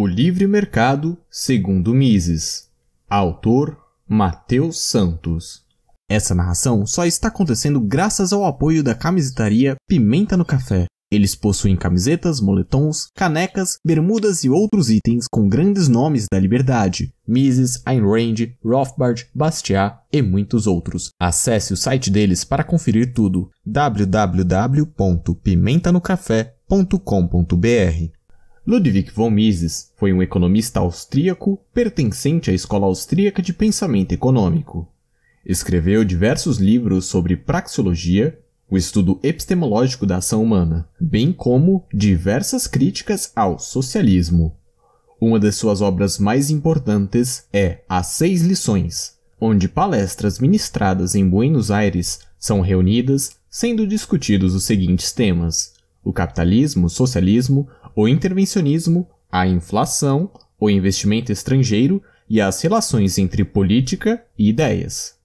O Livre Mercado, segundo Mises. Autor Mateus Santos. Essa narração só está acontecendo graças ao apoio da camisetaria Pimenta no Café. Eles possuem camisetas, moletons, canecas, bermudas e outros itens com grandes nomes da liberdade: Mises, Ayn Rand, Rothbard, Bastiat e muitos outros. Acesse o site deles para conferir tudo: www.pimentanocafé.com.br. Ludwig von Mises foi um economista austríaco pertencente à escola austríaca de pensamento econômico. Escreveu diversos livros sobre praxeologia, o estudo epistemológico da ação humana, bem como diversas críticas ao socialismo. Uma de suas obras mais importantes é As Seis Lições, onde palestras ministradas em Buenos Aires são reunidas, sendo discutidos os seguintes temas: o capitalismo, o socialismo, o intervencionismo, a inflação, o investimento estrangeiro e as relações entre política e ideias.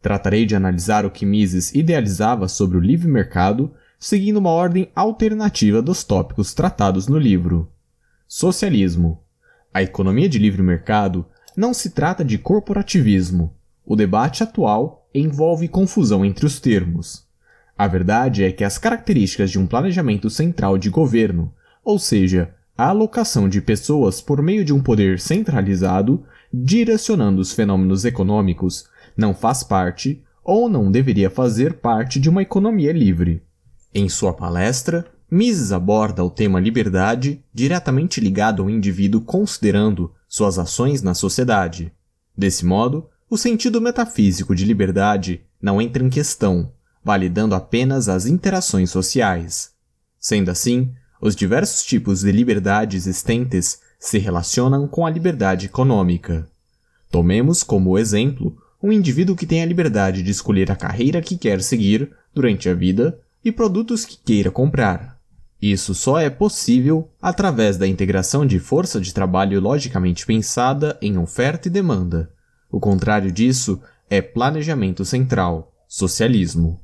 Tratarei de analisar o que Mises idealizava sobre o livre mercado, seguindo uma ordem alternativa dos tópicos tratados no livro. Socialismo. A economia de livre mercado não se trata de corporativismo. O debate atual envolve confusão entre os termos. A verdade é que as características de um planejamento central de governo ou seja, a alocação de pessoas por meio de um poder centralizado, direcionando os fenômenos econômicos, não faz parte ou não deveria fazer parte de uma economia livre. Em sua palestra, Mises aborda o tema liberdade diretamente ligado ao indivíduo considerando suas ações na sociedade. Desse modo, o sentido metafísico de liberdade não entra em questão, validando apenas as interações sociais. Sendo assim, os diversos tipos de liberdade existentes se relacionam com a liberdade econômica. Tomemos como exemplo um indivíduo que tem a liberdade de escolher a carreira que quer seguir durante a vida e produtos que queira comprar. Isso só é possível através da integração de força de trabalho logicamente pensada em oferta e demanda. O contrário disso é planejamento central, socialismo.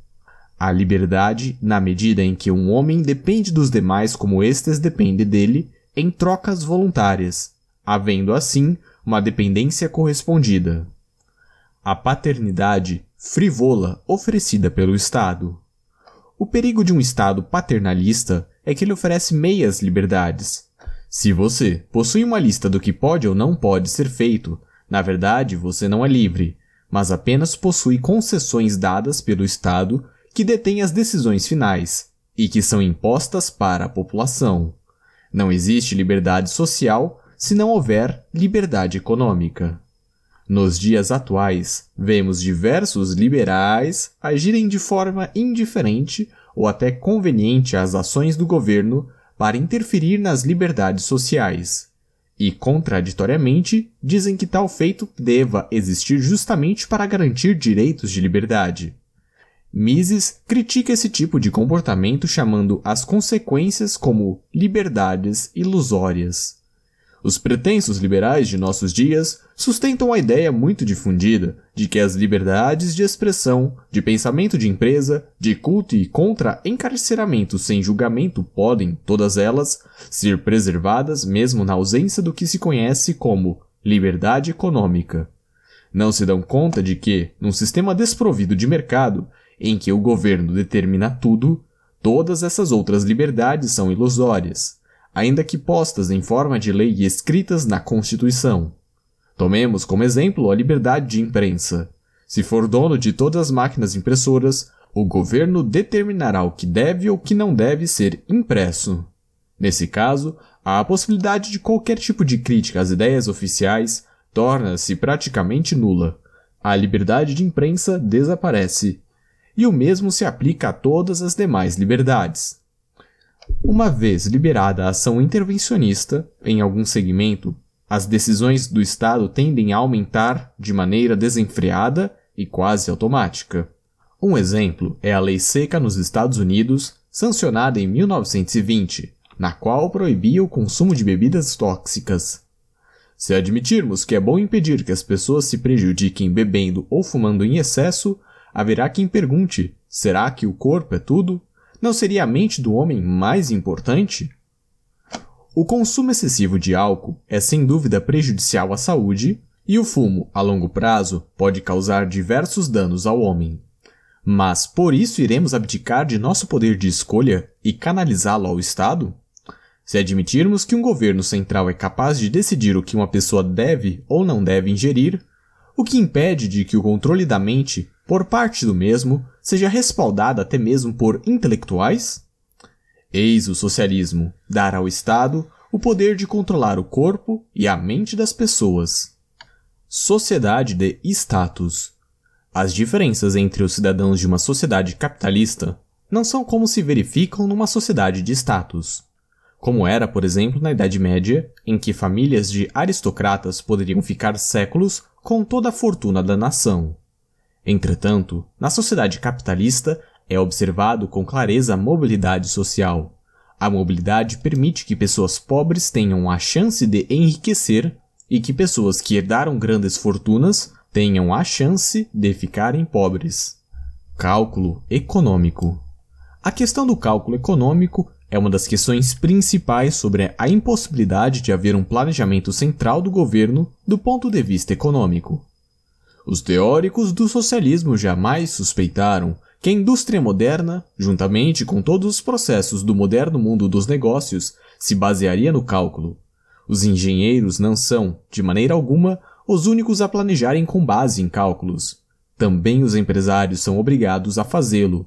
A liberdade, na medida em que um homem depende dos demais como estes dependem dele, em trocas voluntárias, havendo assim uma dependência correspondida. A paternidade frivola oferecida pelo Estado. O perigo de um Estado paternalista é que ele oferece meias liberdades. Se você possui uma lista do que pode ou não pode ser feito, na verdade você não é livre, mas apenas possui concessões dadas pelo Estado que detêm as decisões finais e que são impostas para a população. Não existe liberdade social se não houver liberdade econômica. Nos dias atuais, vemos diversos liberais agirem de forma indiferente ou até conveniente às ações do governo para interferir nas liberdades sociais. E, contraditoriamente, dizem que tal feito deva existir justamente para garantir direitos de liberdade. Mises critica esse tipo de comportamento chamando as consequências como liberdades ilusórias. Os pretensos liberais de nossos dias sustentam a ideia muito difundida de que as liberdades de expressão, de pensamento de empresa, de culto e contra-encarceramento sem julgamento podem, todas elas, ser preservadas mesmo na ausência do que se conhece como liberdade econômica. Não se dão conta de que, num sistema desprovido de mercado, em que o governo determina tudo, todas essas outras liberdades são ilusórias, ainda que postas em forma de lei e escritas na Constituição. Tomemos como exemplo a liberdade de imprensa. Se for dono de todas as máquinas impressoras, o governo determinará o que deve ou que não deve ser impresso. Nesse caso, a possibilidade de qualquer tipo de crítica às ideias oficiais torna-se praticamente nula. A liberdade de imprensa desaparece e o mesmo se aplica a todas as demais liberdades. Uma vez liberada a ação intervencionista em algum segmento, as decisões do Estado tendem a aumentar de maneira desenfreada e quase automática. Um exemplo é a Lei Seca nos Estados Unidos, sancionada em 1920, na qual proibia o consumo de bebidas tóxicas. Se admitirmos que é bom impedir que as pessoas se prejudiquem bebendo ou fumando em excesso, haverá quem pergunte: será que o corpo é tudo? Não seria a mente do homem mais importante? O consumo excessivo de álcool é sem dúvida prejudicial à saúde, e o fumo, a longo prazo, pode causar diversos danos ao homem. Mas por isso iremos abdicar de nosso poder de escolha e canalizá-lo ao Estado? Se admitirmos que um governo central é capaz de decidir o que uma pessoa deve ou não deve ingerir, o que impede de que o controle da mente, por parte do mesmo, seja respaldado até mesmo por intelectuais? Eis o socialismo, dar ao Estado o poder de controlar o corpo e a mente das pessoas. Sociedade de status. As diferenças entre os cidadãos de uma sociedade capitalista não são como se verificam numa sociedade de status como era, por exemplo, na Idade Média, em que famílias de aristocratas poderiam ficar séculos com toda a fortuna da nação. Entretanto, na sociedade capitalista é observado com clareza a mobilidade social. A mobilidade permite que pessoas pobres tenham a chance de enriquecer e que pessoas que herdaram grandes fortunas tenham a chance de ficarem pobres. Cálculo econômico. A questão do cálculo econômico é uma das questões principais sobre a impossibilidade de haver um planejamento central do governo do ponto de vista econômico. Os teóricos do socialismo jamais suspeitaram que a indústria moderna, juntamente com todos os processos do moderno mundo dos negócios, se basearia no cálculo. Os engenheiros não são, de maneira alguma, os únicos a planejarem com base em cálculos. Também os empresários são obrigados a fazê-lo.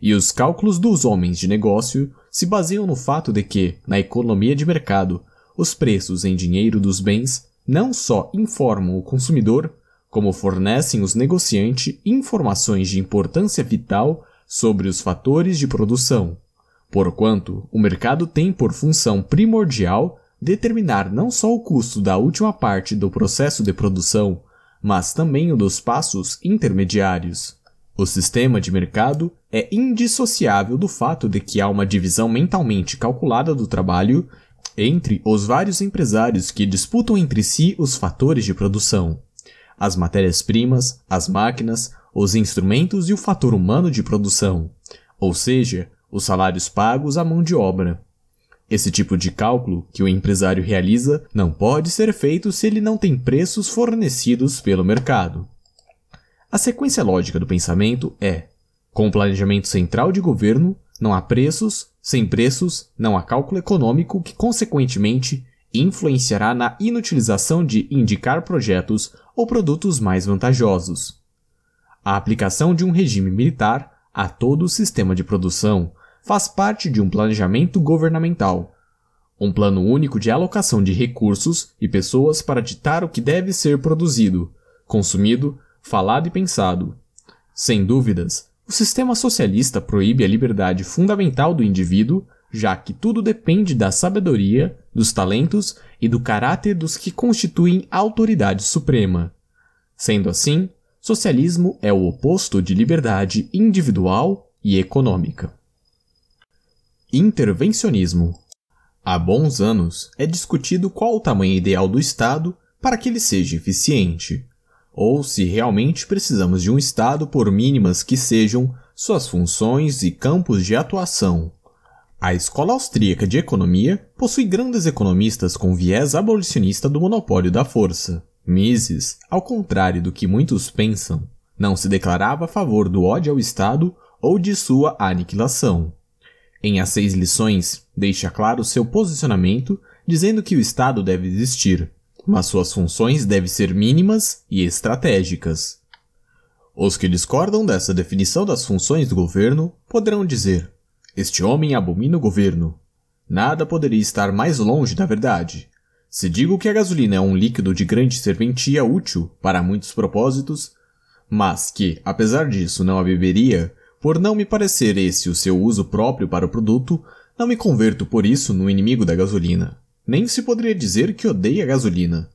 E os cálculos dos homens de negócio se baseiam no fato de que, na economia de mercado, os preços em dinheiro dos bens não só informam o consumidor, como fornecem os negociantes informações de importância vital sobre os fatores de produção, porquanto o mercado tem por função primordial determinar não só o custo da última parte do processo de produção, mas também o dos passos intermediários. O sistema de mercado é indissociável do fato de que há uma divisão mentalmente calculada do trabalho entre os vários empresários que disputam entre si os fatores de produção, as matérias-primas, as máquinas, os instrumentos e o fator humano de produção, ou seja, os salários pagos à mão de obra. Esse tipo de cálculo que o empresário realiza não pode ser feito se ele não tem preços fornecidos pelo mercado. A sequência lógica do pensamento é: com o planejamento central de governo, não há preços, sem preços, não há cálculo econômico que, consequentemente, influenciará na inutilização de indicar projetos ou produtos mais vantajosos. A aplicação de um regime militar a todo o sistema de produção faz parte de um planejamento governamental. Um plano único de alocação de recursos e pessoas para ditar o que deve ser produzido, consumido, falado e pensado. Sem dúvidas, o sistema socialista proíbe a liberdade fundamental do indivíduo, já que tudo depende da sabedoria, dos talentos e do caráter dos que constituem a autoridade suprema. Sendo assim, socialismo é o oposto de liberdade individual e econômica. Intervencionismo. Há bons anos é discutido qual o tamanho ideal do Estado para que ele seja eficiente ou se realmente precisamos de um Estado, por mínimas que sejam, suas funções e campos de atuação. A Escola Austríaca de Economia possui grandes economistas com viés abolicionista do monopólio da força. Mises, ao contrário do que muitos pensam, não se declarava a favor do ódio ao Estado ou de sua aniquilação. Em As Seis Lições, deixa claro seu posicionamento, dizendo que o Estado deve existir, mas suas funções devem ser mínimas e estratégicas. Os que discordam dessa definição das funções do governo poderão dizer: Este homem abomina o governo. Nada poderia estar mais longe da verdade. Se digo que a gasolina é um líquido de grande serventia útil para muitos propósitos, mas que, apesar disso, não a beberia, por não me parecer esse o seu uso próprio para o produto, não me converto por isso no inimigo da gasolina nem se poderia dizer que odeia a gasolina.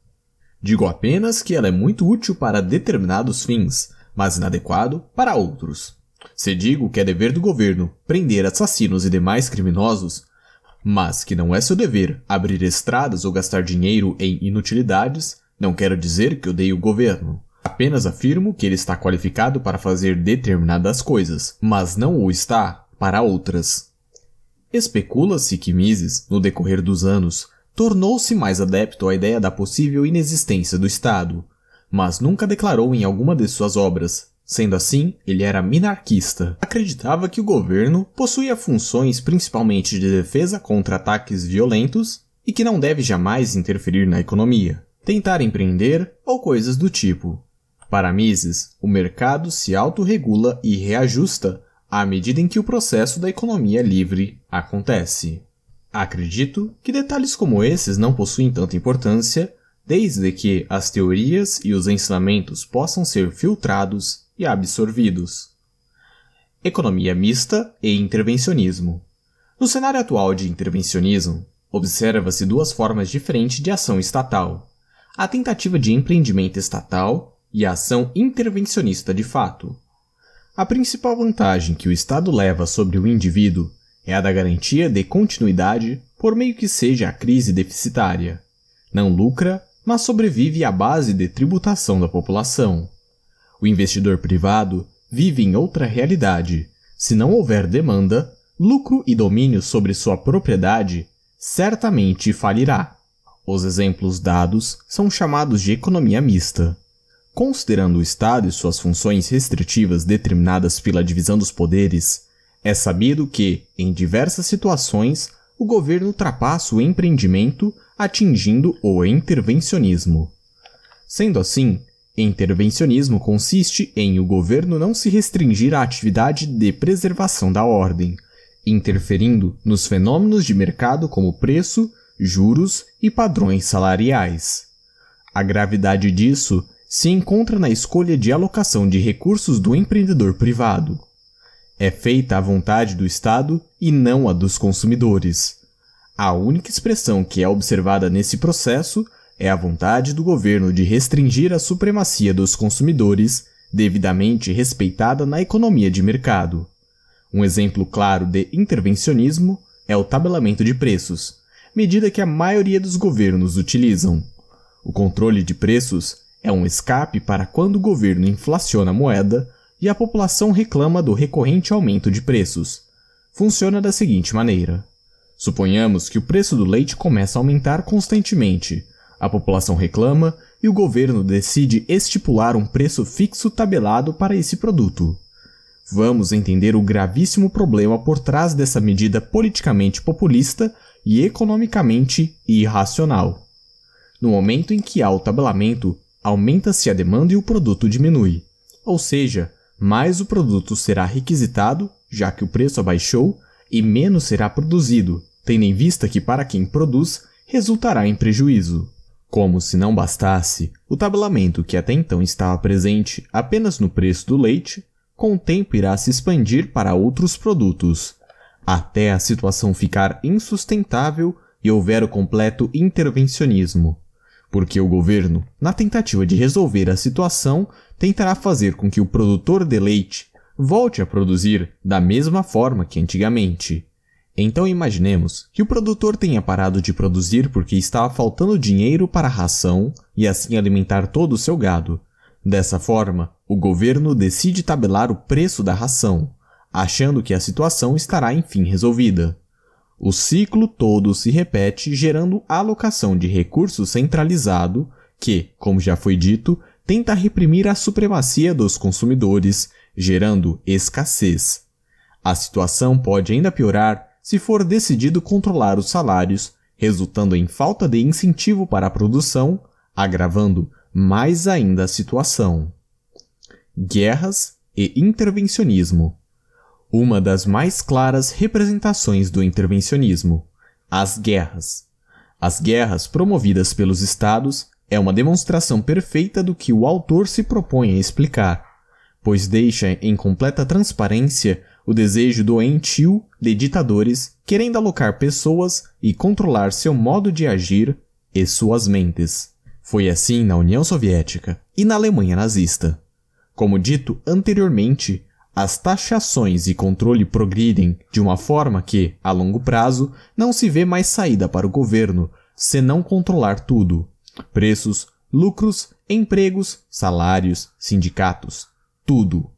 Digo apenas que ela é muito útil para determinados fins, mas inadequado para outros. Se digo que é dever do governo prender assassinos e demais criminosos, mas que não é seu dever abrir estradas ou gastar dinheiro em inutilidades, não quero dizer que odeio o governo. Apenas afirmo que ele está qualificado para fazer determinadas coisas, mas não o está para outras. Especula-se que Mises, no decorrer dos anos, tornou-se mais adepto à ideia da possível inexistência do Estado, mas nunca declarou em alguma de suas obras. Sendo assim, ele era minarquista. Acreditava que o governo possuía funções principalmente de defesa contra ataques violentos e que não deve jamais interferir na economia, tentar empreender ou coisas do tipo. Para Mises, o mercado se autorregula e reajusta à medida em que o processo da economia livre acontece. Acredito que detalhes como esses não possuem tanta importância, desde que as teorias e os ensinamentos possam ser filtrados e absorvidos. Economia mista e intervencionismo. No cenário atual de intervencionismo, observa-se duas formas diferentes de ação estatal: a tentativa de empreendimento estatal e a ação intervencionista de fato. A principal vantagem que o Estado leva sobre o indivíduo é a da garantia de continuidade por meio que seja a crise deficitária. Não lucra, mas sobrevive à base de tributação da população. O investidor privado vive em outra realidade. Se não houver demanda, lucro e domínio sobre sua propriedade certamente falirá. Os exemplos dados são chamados de economia mista. Considerando o Estado e suas funções restritivas determinadas pela divisão dos poderes, é sabido que, em diversas situações, o governo ultrapassa o empreendimento atingindo o intervencionismo. Sendo assim, intervencionismo consiste em o governo não se restringir à atividade de preservação da ordem, interferindo nos fenômenos de mercado como preço, juros e padrões salariais. A gravidade disso se encontra na escolha de alocação de recursos do empreendedor privado. É feita à vontade do Estado e não a dos consumidores. A única expressão que é observada nesse processo é a vontade do governo de restringir a supremacia dos consumidores, devidamente respeitada na economia de mercado. Um exemplo claro de intervencionismo é o tabelamento de preços, medida que a maioria dos governos utilizam. O controle de preços é um escape para quando o governo inflaciona a moeda e a população reclama do recorrente aumento de preços. Funciona da seguinte maneira: suponhamos que o preço do leite começa a aumentar constantemente. A população reclama e o governo decide estipular um preço fixo tabelado para esse produto. Vamos entender o gravíssimo problema por trás dessa medida politicamente populista e economicamente irracional. No momento em que há o tabelamento, aumenta-se a demanda e o produto diminui. Ou seja, mais o produto será requisitado, já que o preço abaixou, e menos será produzido, tendo em vista que para quem produz resultará em prejuízo. Como se não bastasse, o tabelamento que até então estava presente apenas no preço do leite, com o tempo irá se expandir para outros produtos, até a situação ficar insustentável e houver o completo intervencionismo, porque o governo, na tentativa de resolver a situação, tentará fazer com que o produtor de leite volte a produzir da mesma forma que antigamente. Então imaginemos que o produtor tenha parado de produzir porque estava faltando dinheiro para a ração e assim alimentar todo o seu gado. Dessa forma, o governo decide tabelar o preço da ração, achando que a situação estará enfim resolvida. O ciclo todo se repete, gerando alocação de recurso centralizado que, como já foi dito, tenta reprimir a supremacia dos consumidores, gerando escassez. A situação pode ainda piorar se for decidido controlar os salários, resultando em falta de incentivo para a produção, agravando mais ainda a situação. Guerras e intervencionismo uma das mais claras representações do intervencionismo, as guerras. As guerras promovidas pelos estados é uma demonstração perfeita do que o autor se propõe a explicar, pois deixa em completa transparência o desejo doentio de ditadores querendo alocar pessoas e controlar seu modo de agir e suas mentes. Foi assim na União Soviética e na Alemanha nazista. Como dito anteriormente, as taxações e controle progridem de uma forma que, a longo prazo, não se vê mais saída para o governo senão controlar tudo: preços, lucros, empregos, salários, sindicatos, tudo.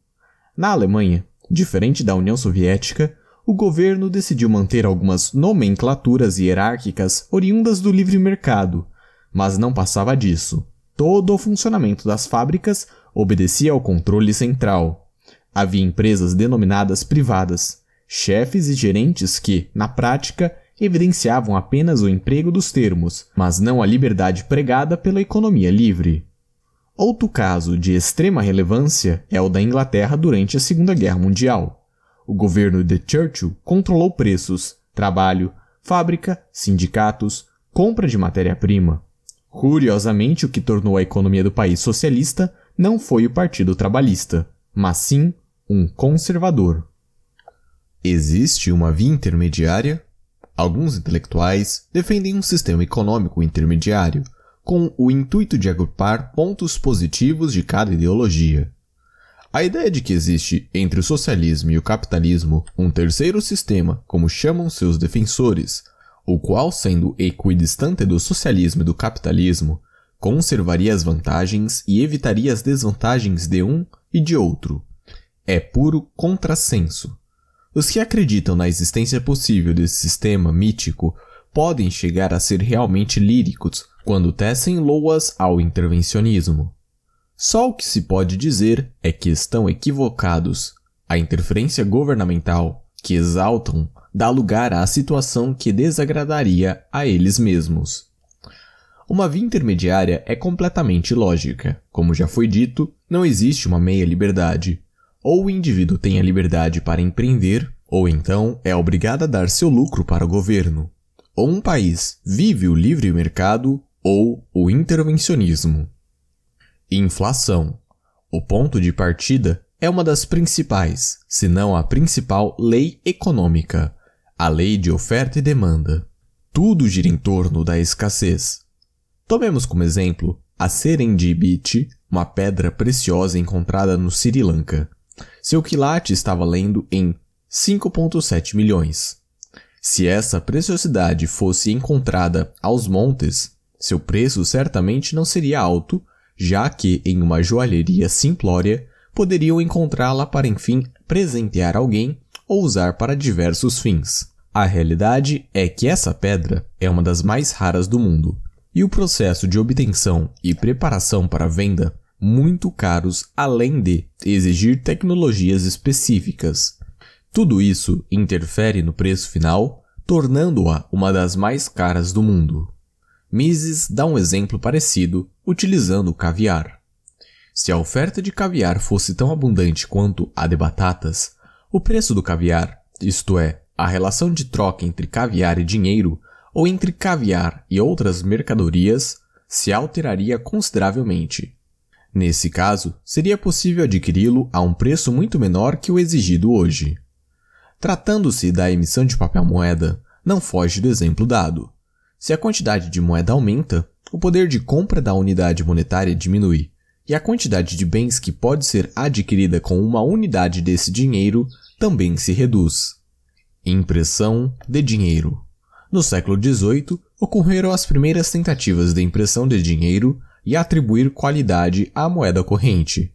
Na Alemanha, diferente da União Soviética, o governo decidiu manter algumas nomenclaturas hierárquicas oriundas do livre mercado, mas não passava disso. Todo o funcionamento das fábricas obedecia ao controle central. Havia empresas denominadas privadas, chefes e gerentes que, na prática, evidenciavam apenas o emprego dos termos, mas não a liberdade pregada pela economia livre. Outro caso de extrema relevância é o da Inglaterra durante a Segunda Guerra Mundial. O governo de Churchill controlou preços, trabalho, fábrica, sindicatos, compra de matéria-prima. Curiosamente, o que tornou a economia do país socialista não foi o Partido Trabalhista, mas sim um conservador. Existe uma via intermediária? Alguns intelectuais defendem um sistema econômico intermediário, com o intuito de agrupar pontos positivos de cada ideologia. A ideia de que existe entre o socialismo e o capitalismo um terceiro sistema, como chamam seus defensores, o qual, sendo equidistante do socialismo e do capitalismo, conservaria as vantagens e evitaria as desvantagens de um e de outro, é puro contrassenso. Os que acreditam na existência possível desse sistema mítico podem chegar a ser realmente líricos quando tecem loas ao intervencionismo. Só o que se pode dizer é que estão equivocados. A interferência governamental, que exaltam, dá lugar à situação que desagradaria a eles mesmos. Uma via intermediária é completamente lógica. Como já foi dito, não existe uma meia liberdade. Ou o indivíduo tem a liberdade para empreender, ou então é obrigado a dar seu lucro para o governo. Ou um país vive o livre mercado ou o intervencionismo. Inflação. O ponto de partida é uma das principais, se não a principal lei econômica, a lei de oferta e demanda. Tudo gira em torno da escassez. Tomemos como exemplo a serendipity, uma pedra preciosa encontrada no Sri Lanka. Seu quilate estava lendo em 5,7 milhões. Se essa preciosidade fosse encontrada aos montes, seu preço certamente não seria alto, já que em uma joalheria simplória poderiam encontrá-la para enfim presentear alguém ou usar para diversos fins. A realidade é que essa pedra é uma das mais raras do mundo, e o processo de obtenção e preparação para venda muito caros, além de exigir tecnologias específicas. Tudo isso interfere no preço final, tornando-a uma das mais caras do mundo. Mises dá um exemplo parecido utilizando o caviar. Se a oferta de caviar fosse tão abundante quanto a de batatas, o preço do caviar, isto é, a relação de troca entre caviar e dinheiro, ou entre caviar e outras mercadorias, se alteraria consideravelmente. Nesse caso, seria possível adquiri-lo a um preço muito menor que o exigido hoje. Tratando-se da emissão de papel moeda, não foge do exemplo dado. Se a quantidade de moeda aumenta, o poder de compra da unidade monetária diminui, e a quantidade de bens que pode ser adquirida com uma unidade desse dinheiro também se reduz. Impressão de dinheiro. No século XVIII, ocorreram as primeiras tentativas de impressão de dinheiro e atribuir qualidade à moeda corrente.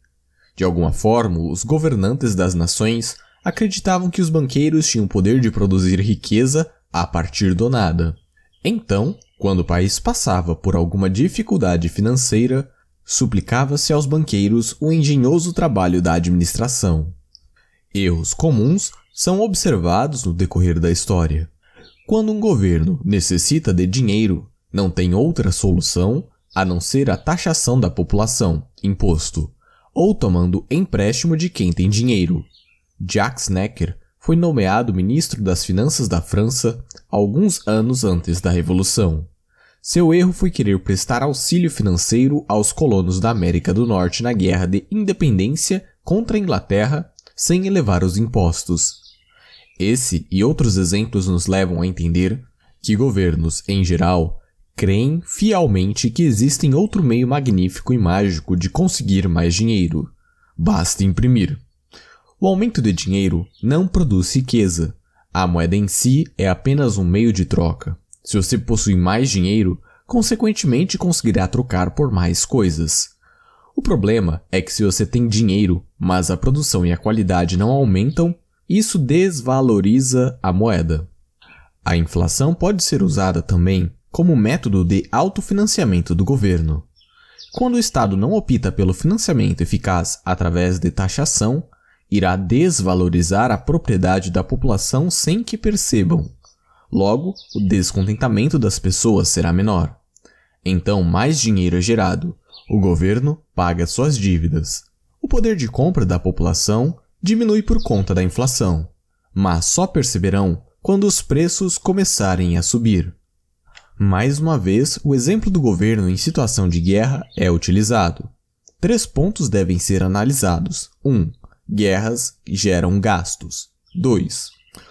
De alguma forma, os governantes das nações acreditavam que os banqueiros tinham o poder de produzir riqueza a partir do nada. Então, quando o país passava por alguma dificuldade financeira, suplicava-se aos banqueiros o engenhoso trabalho da administração. Erros comuns são observados no decorrer da história. Quando um governo necessita de dinheiro, não tem outra solução a não ser a taxação da população, imposto, ou tomando empréstimo de quem tem dinheiro. Jacques Necker foi nomeado ministro das Finanças da França alguns anos antes da Revolução. Seu erro foi querer prestar auxílio financeiro aos colonos da América do Norte na Guerra de Independência contra a Inglaterra sem elevar os impostos. Esse e outros exemplos nos levam a entender que governos, em geral, creem fielmente que existe outro meio magnífico e mágico de conseguir mais dinheiro. Basta imprimir. O aumento de dinheiro não produz riqueza. A moeda em si é apenas um meio de troca. Se você possui mais dinheiro, consequentemente conseguirá trocar por mais coisas. O problema é que se você tem dinheiro, mas a produção e a qualidade não aumentam, Isso desvaloriza a moeda. A inflação pode ser usada também como método de autofinanciamento do governo. Quando o Estado não opta pelo financiamento eficaz através de taxação, irá desvalorizar a propriedade da população sem que percebam. Logo, o descontentamento das pessoas será menor. Então, mais dinheiro é gerado. O governo paga suas dívidas. O poder de compra da população diminui por conta da inflação, mas só perceberão quando os preços começarem a subir. Mais uma vez, o exemplo do governo em situação de guerra é utilizado. Três pontos devem ser analisados. 1. Um, guerras geram gastos. 2.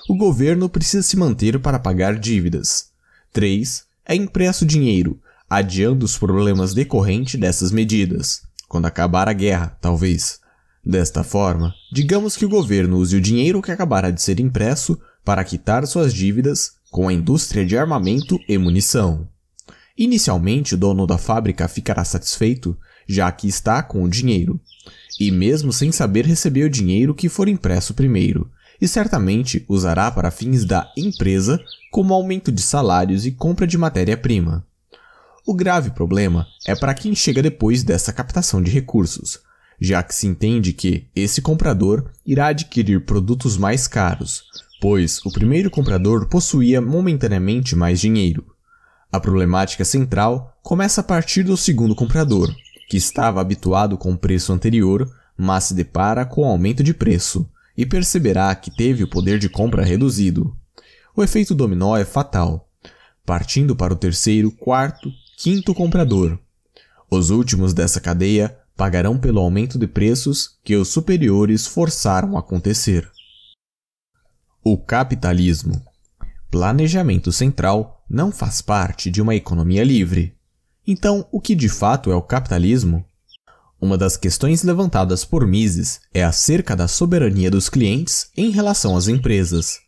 O governo precisa se manter para pagar dívidas. 3. É impresso dinheiro, adiando os problemas decorrentes dessas medidas. Quando acabar a guerra, talvez. Desta forma, digamos que o governo use o dinheiro que acabará de ser impresso para quitar suas dívidas com a indústria de armamento e munição. Inicialmente, o dono da fábrica ficará satisfeito, já que está com o dinheiro, e mesmo sem saber receber o dinheiro que for impresso primeiro, e certamente usará para fins da empresa, como aumento de salários e compra de matéria-prima. O grave problema é para quem chega depois dessa captação de recursos, já que se entende que esse comprador irá adquirir produtos mais caros, pois o primeiro comprador possuía momentaneamente mais dinheiro. A problemática central começa a partir do segundo comprador, que estava habituado com o preço anterior, mas se depara com o aumento de preço e perceberá que teve o poder de compra reduzido. O efeito dominó é fatal, partindo para o terceiro, quarto, quinto comprador. Os últimos dessa cadeia pagarão pelo aumento de preços que os superiores forçaram a acontecer. O capitalismo. Planejamento central não faz parte de uma economia livre. Então, o que de fato é o capitalismo? Uma das questões levantadas por Mises é acerca da soberania dos clientes em relação às empresas.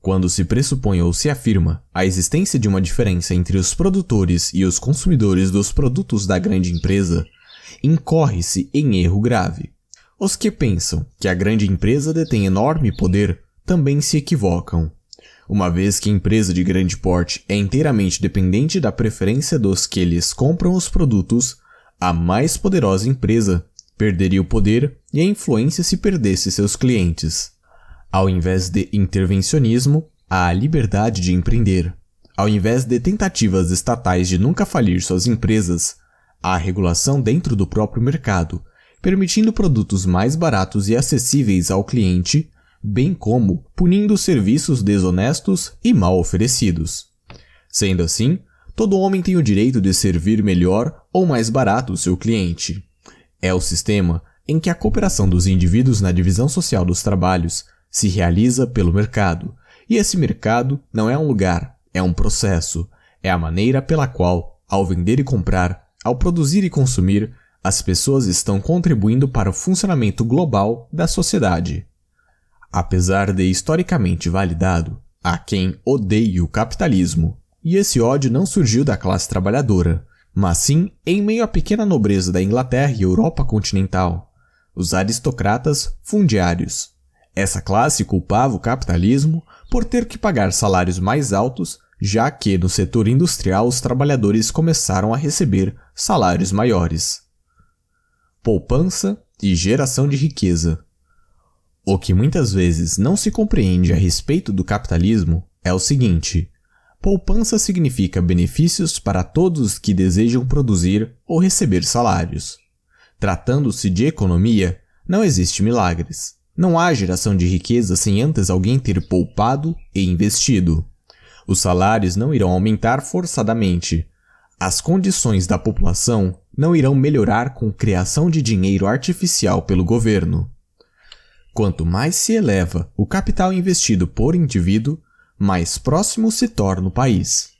Quando se pressupõe ou se afirma a existência de uma diferença entre os produtores e os consumidores dos produtos da grande empresa, incorre-se em erro grave. Os que pensam que a grande empresa detém enorme poder também se equivocam. Uma vez que empresa de grande porte é inteiramente dependente da preferência dos que lhes compram os produtos, a mais poderosa empresa perderia o poder e a influência se perdesse seus clientes. Ao invés de intervencionismo, há liberdade de empreender. Ao invés de tentativas estatais de nunca falir suas empresas, há regulação dentro do próprio mercado, permitindo produtos mais baratos e acessíveis ao cliente bem como punindo serviços desonestos e mal oferecidos. Sendo assim, todo homem tem o direito de servir melhor ou mais barato o seu cliente. É o sistema em que a cooperação dos indivíduos na divisão social dos trabalhos se realiza pelo mercado, e esse mercado não é um lugar, é um processo, é a maneira pela qual, ao vender e comprar, ao produzir e consumir, as pessoas estão contribuindo para o funcionamento global da sociedade. Apesar de historicamente validado, há quem odeie o capitalismo, e esse ódio não surgiu da classe trabalhadora, mas sim em meio à pequena nobreza da Inglaterra e Europa continental, os aristocratas fundiários. Essa classe culpava o capitalismo por ter que pagar salários mais altos, já que no setor industrial os trabalhadores começaram a receber salários maiores. Poupança e geração de riqueza. O que muitas vezes não se compreende a respeito do capitalismo é o seguinte: poupança significa benefícios para todos que desejam produzir ou receber salários. Tratando-se de economia, não existe milagres. Não há geração de riqueza sem antes alguém ter poupado e investido. Os salários não irão aumentar forçadamente. As condições da população não irão melhorar com criação de dinheiro artificial pelo governo. Quanto mais se eleva o capital investido por indivíduo, mais próximo se torna o país.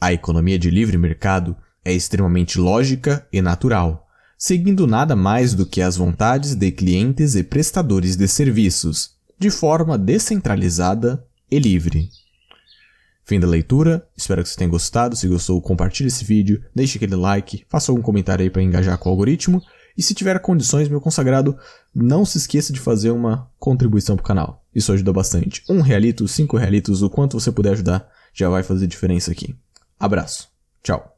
A economia de livre mercado é extremamente lógica e natural, seguindo nada mais do que as vontades de clientes e prestadores de serviços, de forma descentralizada e livre. Fim da leitura, espero que você tenha gostado. Se gostou, compartilhe esse vídeo, deixe aquele like, faça algum comentário aí para engajar com o algoritmo E se tiver condições, meu consagrado, não se esqueça de fazer uma contribuição pro canal. Isso ajuda bastante. Um realitos, cinco realitos, o quanto você puder ajudar, já vai fazer diferença aqui. Abraço. Tchau.